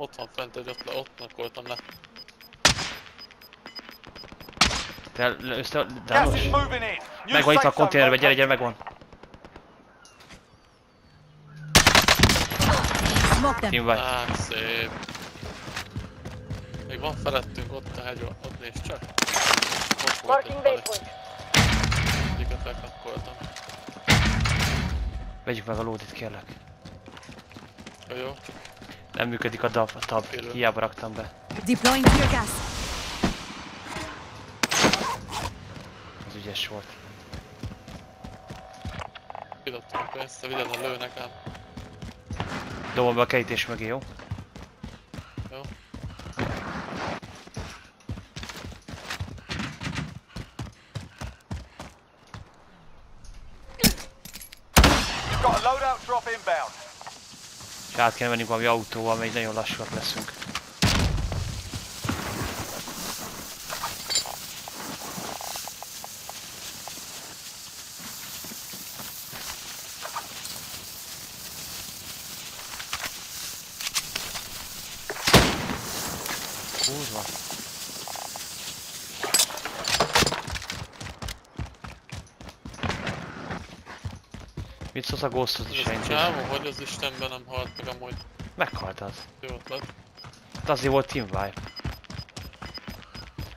Ott van fent egy, ott, ott nakoltam le. Te össze... Dános? Megvan itt a konténerben, gyere, gyere, megvan. Team vagy. Á, szép. Még van felettünk ott a hegy, ott nézd csak. Ott volt egy waypoint. Egyiket lekapkoltam. Vegyük meg a lódit, kérlek. Jó, jó. Nem működik a DAB, a tab. Hiába raktam be. Deploying tear gas. Az ügyes volt. Kidobtam a pénzt, vigyázz, lőnek ám. Dobom be a kerítés mögé? Jó. You've got a loadout drop inbound. És át kell mennünk valami autóval, mert nagyon lassúak leszünk. Kurva. Mit szólsz a Ghosthoz is a senki? csávó, hogy az Istenben nem halt meg amúgy Meghalt az. jó ötlet. Hát azért volt team vibe.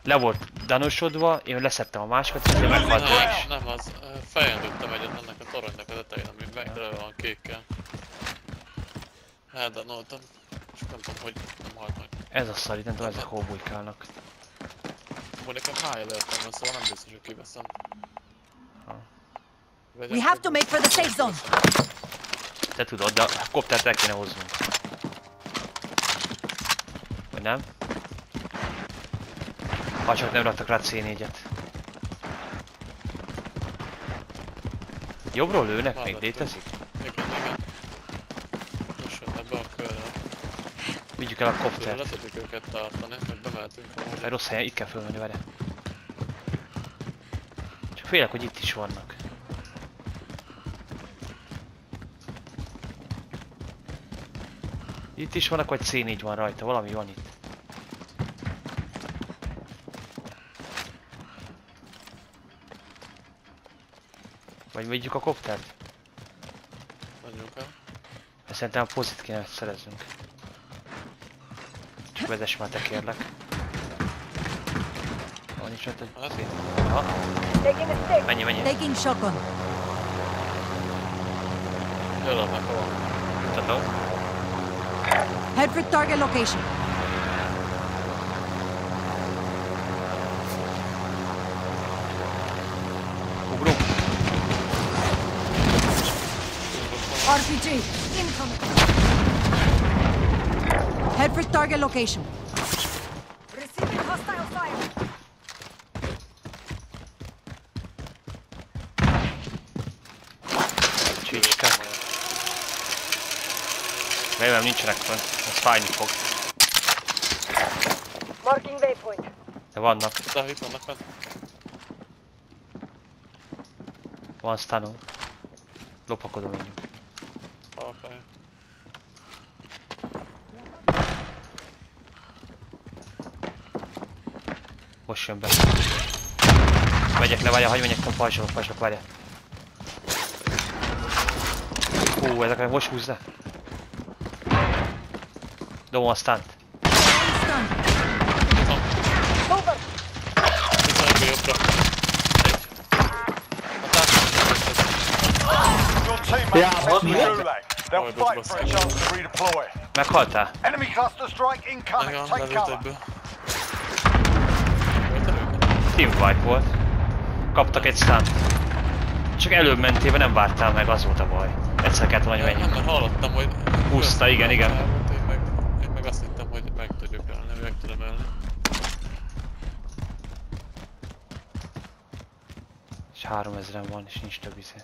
Le volt danosodva, én leszedtem a másikat, és meghalt ő is. Nem, nem az. ö, Fejen lőttem egyet ennek a toronynak a tetején, ami megtele van kékkel. Eldanoltam. És nem tudom, hogy nem halt meg. Ez a szar, nem tudom, ezek hol bujkálnak. Mondjuk háj lőttem van, szóval nem biztos, hogy kiveszem. We have to make for the safe zone. Te tudod, de a koptert el kéne hoznunk. Vagy nem? Ha csak nem raktak rá C4-et. Jobbról lőnek még, létezik? Igen, igen. Most jött ebbe a körre. Vigyük el a Körre le koptert. tudjuk őket tartani, meg bemeltünk rossz helyen, itt kell fölmenni vele. Csak félek, hogy itt is vannak. Itt is vannak, vagy C4 van rajta, valami van itt. Vagy vigyük a koptert? Menjünk el. Szerintem a pozit kéne szerezzünk. Csak vezess már te kérlek. Van is ott egy... Ha? Menj, menj. Taking shotgun. Jönnek hol. Mutatom. Head for target location. Ugrunk. RPG. Incoming. Head for target location. Remélem nincsenek fönt, ez fájni fog. Marking waypoint. De vannak. De itt vannak fent. Van stunnom. Lopakodom menjünk. Oké. Most jön be. Megyek le, várjál, hagyj menjek, tudom, pajzsolok, pajzsolok, várjál. Hú, ezek meg most húzz le. They'll Oh, fight for a chance to redeploy. Meghalt-e? Enemy cluster strike incoming. Take cover. egyből. Voltál őket? Team fight volt. Kaptak egy stunt. Csak előbb mentél, be nem vártál meg, az volt a baj. Egyszer kellett volna, hogy menjünk. hallottam, hogy... Húzta, igen, igen. Én meg, én meg azt hittem, hogy meg tudjuk ölni, meg tudom ölni. És 3000-en van, és nincs több izé.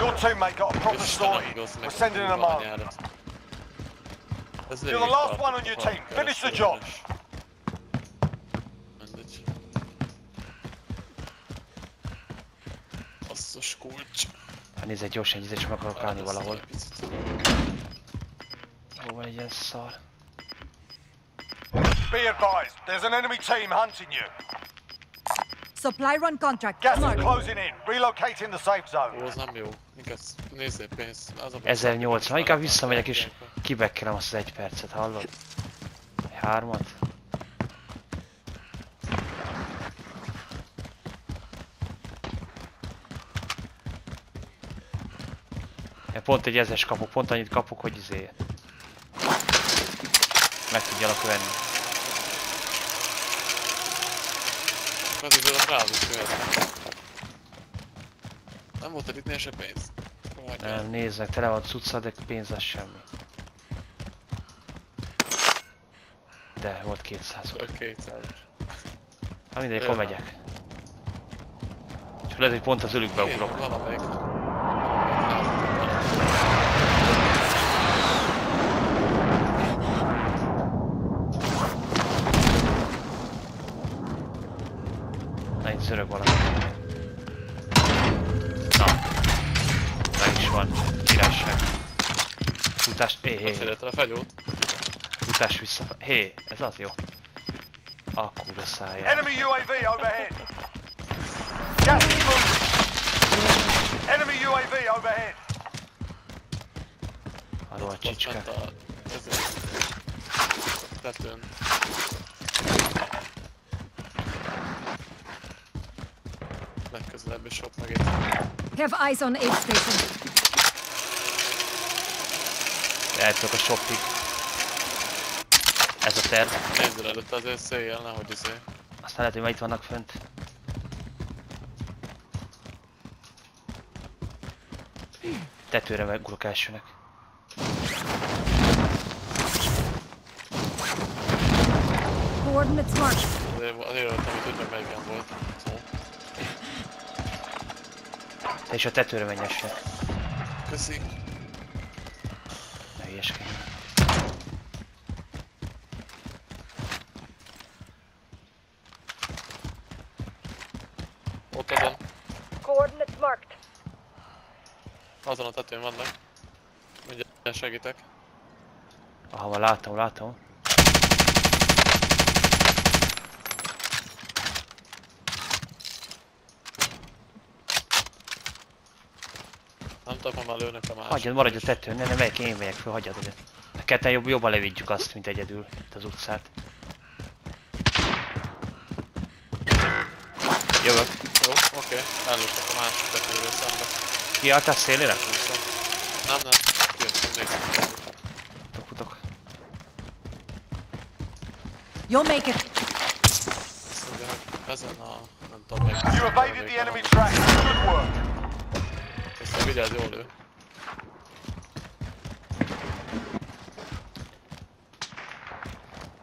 Your teammate got a proper story. We're sending them kurva on. You're the last one on your team. Finish the job. Hát nézd, egy gyorsan egy izét meg akarok állni valahol. Ó, van egy ilyen szar. Be advised, there's an enemy team hunting you. Supply run contract. Gas is closing in. Relocating the safe zone. Ó, az nem jó. Inkább nézzél pénzt. Az a 1080, inkább visszamegyek és kibekkelem azt az egy percet, hallod? Egy Hármat. Pont egy ezes kapok, pont annyit kapok, hogy izé... Meg tudjalak venni. Az idő a jöhet. Nem volt itt se pénz. Várjál. Nem, nézzek, tele van cucca, de pénz az semmi. De, volt 200. Csak 200. Hát mindegy, akkor megyek. Csak lehet, hogy pont az ölükbe ugrok. valamelyik. Zörög valami. Na. Meg is van. Királyság. Futás. Hé, hé, a fegyót? futás vissza. Hé, ez az jó. A kurva száját. Enemy UAV overhead. Gas is moving. Enemy UAV overhead. Arról a csicska. Tetőn. Legközelebb is ott meg itt. Have eyes on aid station. Eltök a shopig. Ez a terv. Nézzél előtt azért széjjel, nehogy izé. Aztán lehet, hogy ma itt vannak fönt. Tetőre megugrok elsőnek. Coordinates marked. Azért, azért öltem, hogy tudjam melyiken volt. Is a tetőre menj eső. Köszi. Ne hülyeskedj. Ott azon. Coordinates marked. Azon a tetőn vannak. Mindjárt segítek. Aha, van, látom, látom. Nem tudom, már lőnek a másik. Hagyjad, maradj a tetőn, ne, ne, melyik én megyek föl, hagyjad. A ketten jobb, jobban levigyük azt, mint egyedül itt az utcát. Jövök. Jó, oké. Ellőttek a másik tetőről szembe. Kiálltál szélére? Húszom. Nem, nem. Kijöttem, nézd. Futok, futok. You'll make it. Ezen a... nem tudom még. You evaded the enemy track. Good work. Ezt vigyázz, jól lő.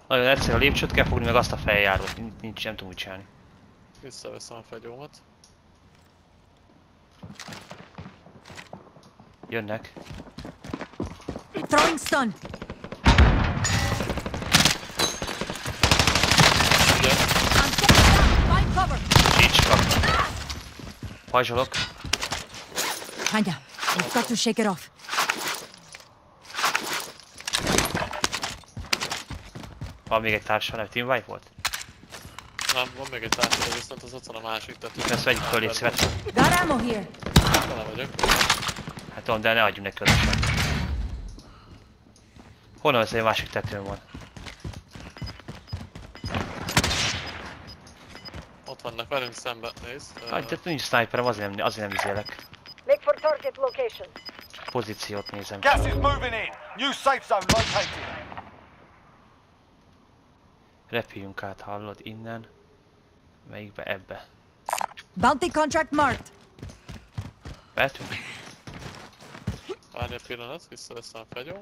Nagyon egyszerű, a lépcsőt kell fogni, meg azt a feljárót. Nincs, nincs nem tudom úgy csinálni. Visszaveszem a fegyómat. Jönnek. Throwing stun. Ugye? I'm getting down. Find cover. Csicska. Pajzsolok. Hanya, we've got to shake it off. Van még egy társam, nem Team White volt? Nem, van még egy társad, viszont az ott van a másik tető. Ezt vegyük föl, légy szíves. Got ammo here. Tele vagyok. Hát tudom, de ne adjunk neki oda sem. Honnan az egy másik tetőn van? Ott vannak velünk szemben, nézd. Hát, de nincs sniperem, azért nem, azért nem izélek. Make for target location. Pozíciót nézem. Gas is moving in. New safe zone located. Repüljünk át, hallod, innen. Melyikbe? Ebbe. Bounty contract marked. Behetünk? Várj egy pillanat, visszaveszem a fegyóm.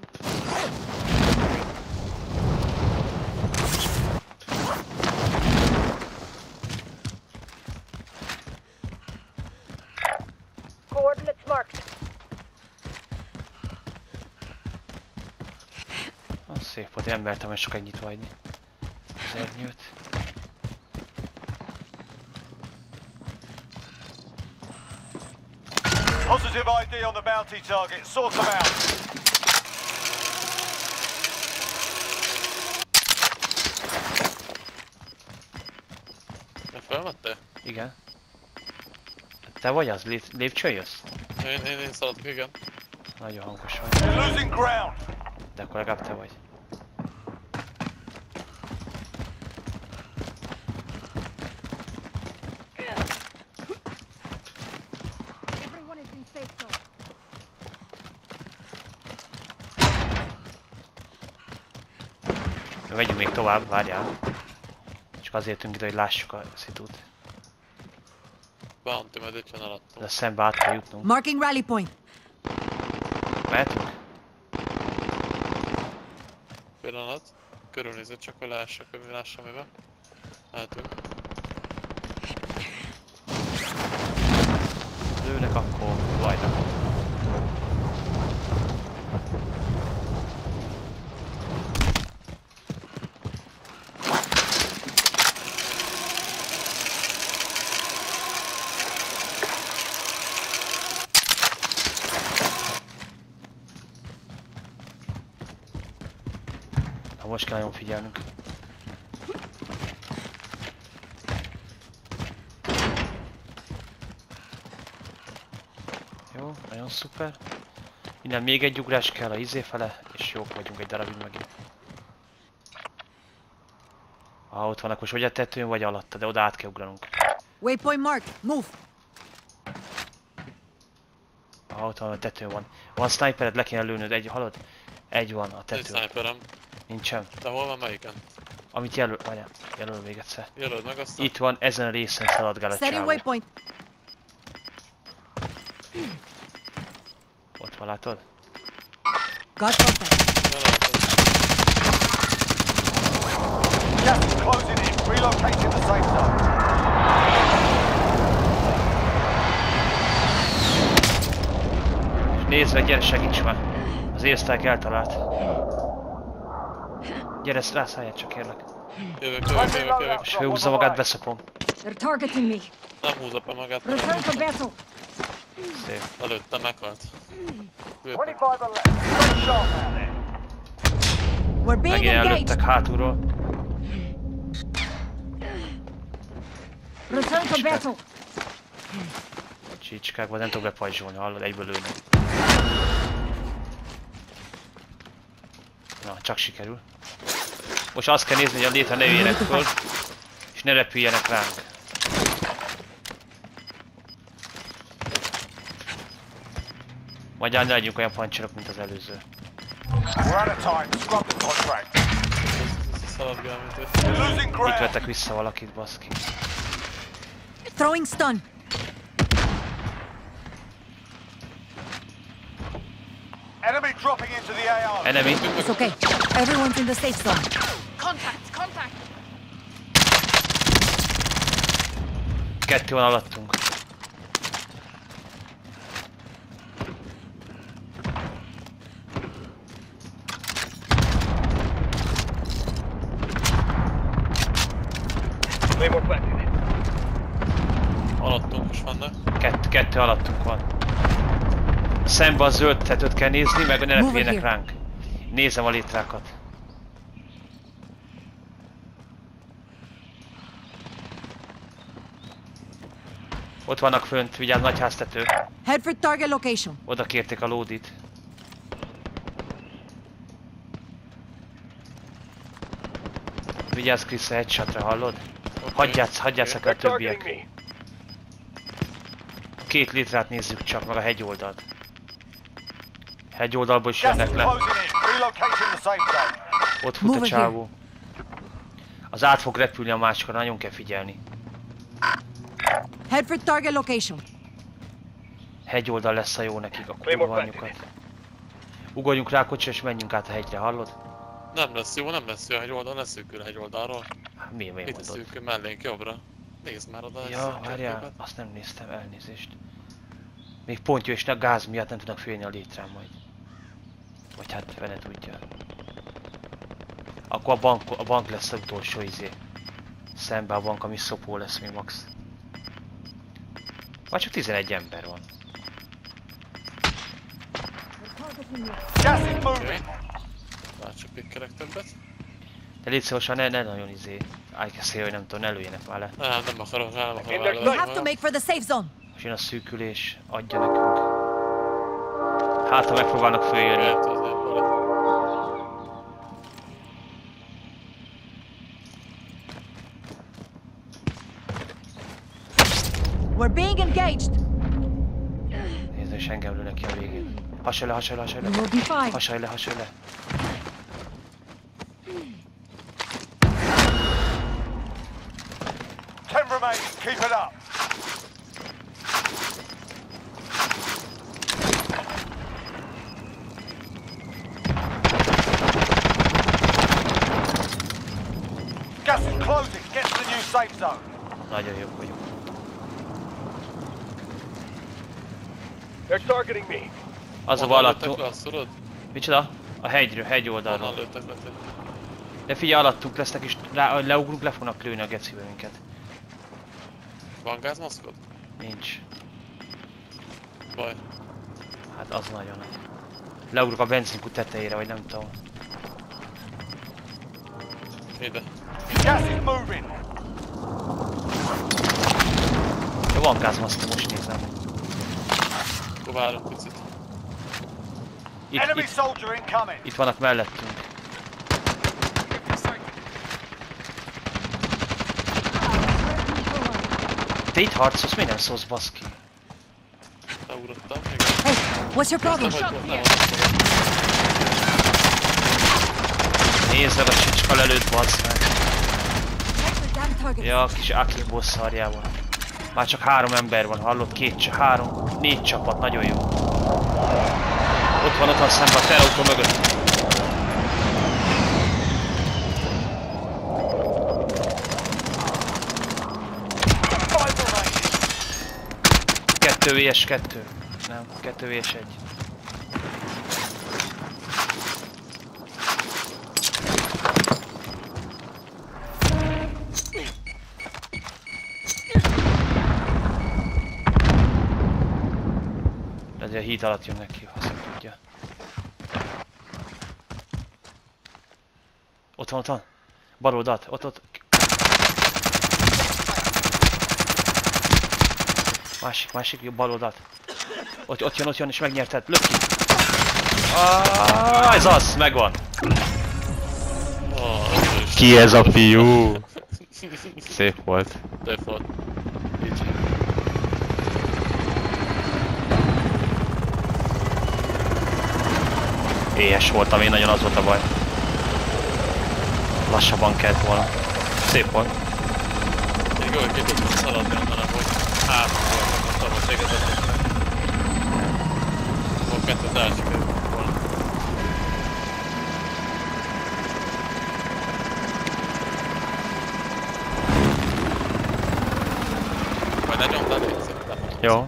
Coordinates marked. Az szép volt, én mertem, hogy sokáig nyitva hagyni. Az ernyőt. Positive ID on the bounty target. Sort them out. Ne felvettél? Igen. Te vagy az? Lép, lépcsőn jössz? Én, én, én szaladok, igen. Nagyon hangos vagy. Losing ground. De akkor legalább te vagy. Zone. Megyünk még tovább, várjál. Csak azért jöttünk ide, hogy lássuk a szitút. Bounty itt jön alattam. De szembe át kell jutnunk. Marking rally point. Mehetünk? Pillanat. Körülnézek csak, hogy lássak, hogy mi lássam mivel. Mehetünk. Lőnek akkor, vajnak. Na most kell nagyon figyelnünk. Jó, nagyon szuper. Innen még egy ugrás kell a izé fele, és jók vagyunk egy darabig megint. Ah, ott vannak most vagy a tetőn, vagy alatta, de oda át kell ugranunk. Waypoint marked. Move. Ah, ott van a tetőn van. Van snipered, le kéne lőnöd, egy halad? Egy van a Egy tetőn. sniperem. Nincsen. De hol van melyiken? Amit jelöl, várjál, jelöl még egyszer. Jelöld meg aztán. Itt van, ezen a részen szaladgál a Setting csávó. waypoint. Van, látod? Gas is closing in. Relocating the safe zone. Meg, gyere, segíts már. Az érztek eltalált. Gyere, rászálljál csak kérlek. Jövök, jövök, jövök, jövök. És főhúzza magát, beszopom. Nem húzza be magát. Return to vessel. Szép. Előtte meghalt. Lőtt. 25 are left. Great shot out there. We're being Megint előttek hátulról. Return to vessel. Csícskákban nem tudok bepajzsolni, hallod, egyből lőnek. Na, csak sikerül. Most azt kell nézni, hogy a létre ne jöjjenek föl, és ne repüljenek ránk. Majd ne legyünk olyan pancsorok, mint az előző. Itt vettek vissza valakit, baszki. Throwing stun. Enemy dropping into the AR. Enemy. It's okay. Everyone's in the safe zone. Contact, contact. Kettő van. Alattunk Kettő alattunk van. Szembe a zöld tetőt kell nézni, meg ne Move repüljenek ránk. Nézem a létrákat. Ott vannak fönt, vigyázz, nagy háztető. Head for target location. Oda kérték a lódit. Vigyázz Krisz a headshotra, hallod? Hagyjátsz, hagyjátsz a többiek. Két litrát nézzük csak, meg a hegyoldalt. Hegyoldalból is jönnek le. Ott fut a csávó. Az át fog repülni a másikra, nagyon kell figyelni. Head for target location. Hegyoldal lesz a jó nekik, a kurva. Ugorjunk rá a kocsira és menjünk át a hegyre, hallod? Nem lesz jó, nem lesz jó a hegyoldal, ne szűkül a hegyoldalról. Hát Mi, mi Itt a mondod? szűkül mellénk jobbra. Nézd már oda. Ja, várjál, azt nem néztem, elnézést. Még pont jó, és a gáz miatt nem tudnak félni a létrán majd. Vagy hát fene tudja. Akkor a bank, a bank lesz az utolsó izé. Szembe a bank, ami szopó lesz még max. Vagy csak 11 ember van. Már csak pikkelek többet. De légy szíves, ne, ne nagyon izé. Ájkeszél, hogy nem tudom, ne lőjenek már le. Nem, nem akarok, nem akarok. We have to make for the safe zone. Most jön a szűkülés, adja nekünk. Hát, ha megpróbálnak följönni. Lehet, az nem volt. We're being engaged. Nézd, és engem lőnek ki a végén. Hasalj le, hasalj le, hasalj We le. will be fine. Hasalj le, hasalj le. Ten remain. Keep it up. Gas is closing. Get to the new safe zone. Nagyon jók vagyunk. They're targeting me. Az a Honnan alattunk. Micsoda? A hegyről, hegy Honnan oldalról. lőttek le? De figyelj, alattunk lesznek és rá, leugrunk, le fognak lőni a gecibe minket. Van gázmaszkod? Nincs. Baj. Hát az nagyon. Leugrok a benzinkút tetejére, vagy nem tudom. Ide. Gas is moving. Ja, van gázmaszka, most nézem. Akkor várunk picit. Itt, Enemy itt, soldier incoming. itt vannak mellettünk. Te itt harcolsz, mi nem szólsz, baszki? Leugrottam. Hey, what's your problem? Meg a csicska lelőtt, bazd meg. Ja, kis Akimbo szarjával. Már csak három ember van, hallod? Két, három, négy csapat, nagyon jó. Ott van, ott van szemben a terautó mögött. Kettő vs kettő. Nem, kettő vs egy. Híd alatt jön neki, ha tudja. Ott van, ott van. Bal oldalt, ott, ott. Másik, másik, jobb bal oldalt. Ott, ott jön, ott jön, és megnyerted. Lök ki. Ah, ez az, megvan. Ki ez a fiú? Szép volt. Default. Így. Éhes voltam, én nagyon az volt a baj. Lassabban kellett volna. Szép volt. Még olyan ki tudtam szaladni onnan, hogy három voltak a tavas égezetesnek. Volt kettő társik volna. Majd ne nyomd át, hogy Jó.